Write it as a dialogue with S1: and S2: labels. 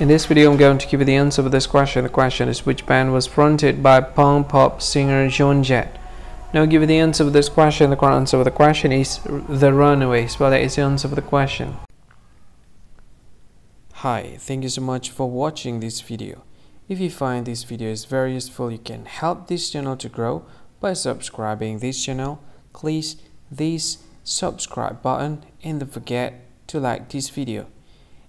S1: In this video, I'm going to give you the answer for this question. The question is which band was fronted by punk pop singer Joan Jett? Now, give you the answer for this question. The correct answer for the question is The Runaways. Well, that is the answer for the question. Hi, thank you so much for watching this video. If you find this video is very useful, you can help this channel to grow by subscribing this channel. Please this subscribe button and don't forget to like this video.